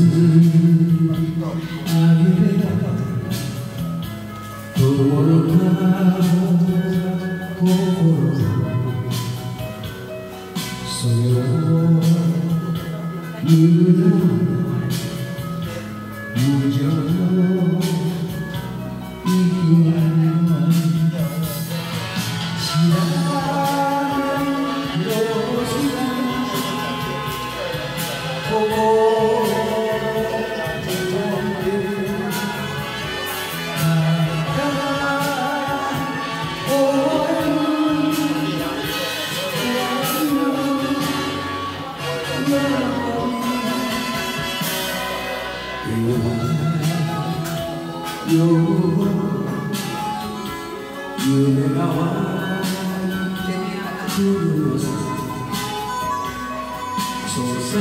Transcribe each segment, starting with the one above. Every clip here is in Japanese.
You know, you know. 夢が湧いてくるそうさ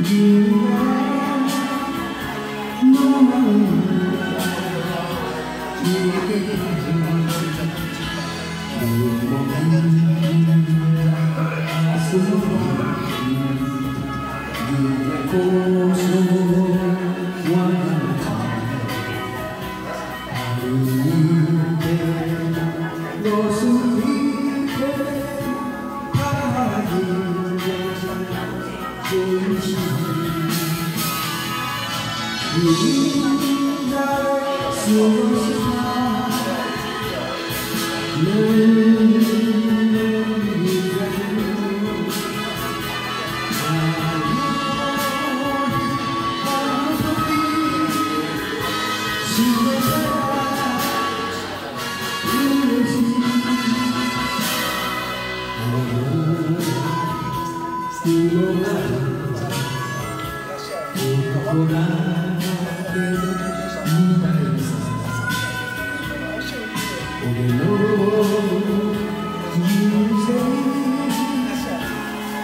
夢 날 쏘고 싶어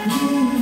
Music